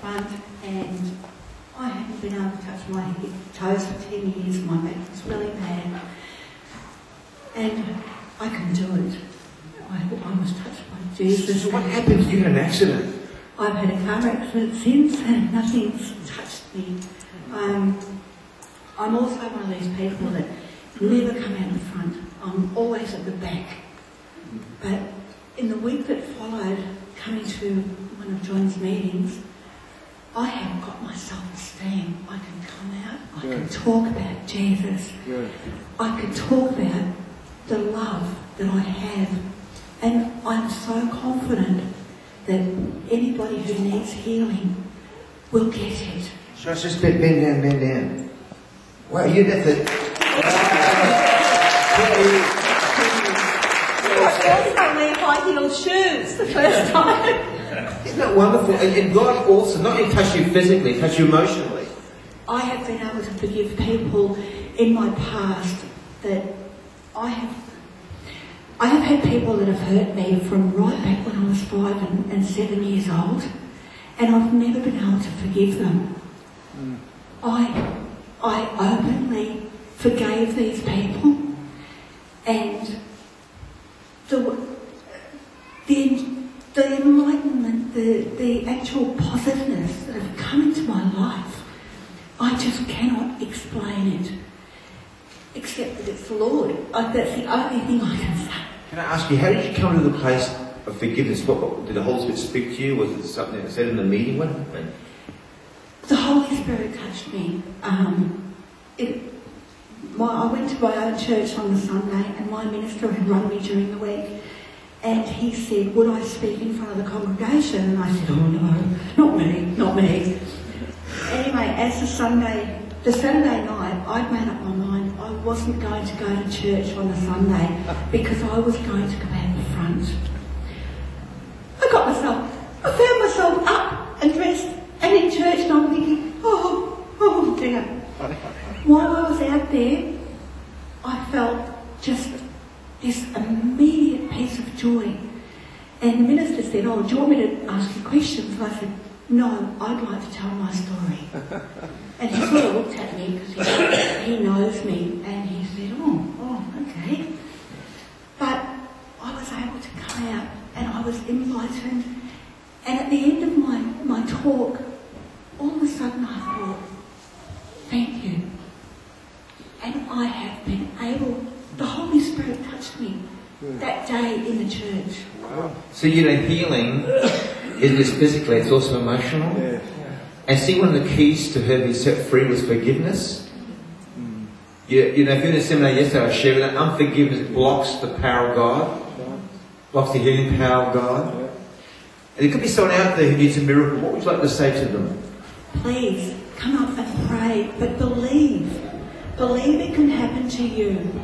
front and I haven't been able to touch my toes for 10 years. My back was really bad. And I can do it. I, I was touched by Jesus. So what happened? You had an accident. I've had a car accident since and nothing's touched me. Um, I'm also one of these people that never come out the front. I'm always at the back. But in the week that followed coming to one of John's meetings, I have got my self-esteem. I can come out. I can talk about Jesus. Yeah. I can talk about the love that I have. And I'm so confident that anybody who needs healing will get it. So it's just bend, bend down, bend down. Wow, you did that. I also wear high heel shoes the first time. Isn't that wonderful? And, and God also not only touched you physically, touched you emotionally. I have been able to forgive people in my past that I have. I have had people that have hurt me from right back when I was five and, and seven years old, and I've never been able to forgive them. Hmm. I, I openly forgave these people, and the, the, the enlightenment, the, the actual positiveness that have come into my life, I just cannot explain it. Except that it's the Lord. Uh, that's the only thing I can say. Can I ask you, how did you come to the place of forgiveness? What, what did the Holy Spirit speak to you? Was it something that said in the meeting? What happened? The Holy Spirit touched me. Um, it, my, I went to my own church on the Sunday, and my minister had run me during the week, and he said, "Would I speak in front of the congregation?" And I said, "Oh no, not me, not me." Anyway, as the Sunday, the Saturday night, I'd made up my mind I wasn't going to go to church on the Sunday because I was going to go out the front. I got myself, I found myself up and dressed and in church and I'm thinking, oh, oh dear. While I was out there, I felt just this immediate joy. And the minister said, oh, do you want me to ask you questions? And I said, no, I'd like to tell my story. And he sort of looked at me because he, he knows me and he said, oh, oh, okay. But I was able to come out and I was enlightened. And at the end of my, my talk, all of a sudden I thought, thank you. And I have been able, the Holy Spirit touched me that day in the church. So you know, healing isn't just physically; it's also emotional. Yeah. And see, one of the keys to her being set free was forgiveness. Mm. You, you know, if you're in a seminar yesterday, I was sharing that unforgiveness blocks the power of God, blocks the healing power of God. Yeah. And there could be someone out there who needs a miracle. What would you like to say to them? Please come up and pray, but believe. Believe it can happen to you.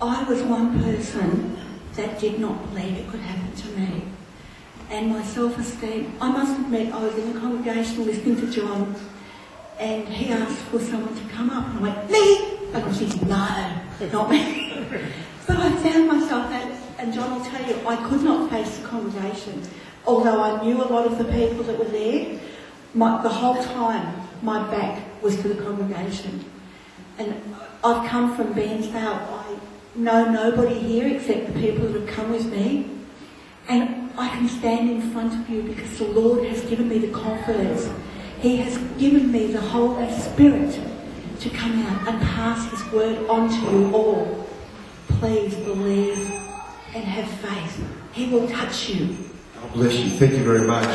I was one person that did not believe it could happen to me. And my self esteem, I must admit, I was in the congregation listening to John, and he asked for someone to come up, and I went, Me! I was thinking, No, not me. but I found myself at, and John will tell you, I could not face the congregation. Although I knew a lot of the people that were there, my, the whole time my back was to the congregation. And I've come from Bairnsdale. I know nobody here except the people that have come with me. And I can stand in front of you because the Lord has given me the confidence. He has given me the Holy Spirit to come out and pass His word on to you all. Please believe and have faith. He will touch you. God bless you. Thank you very much.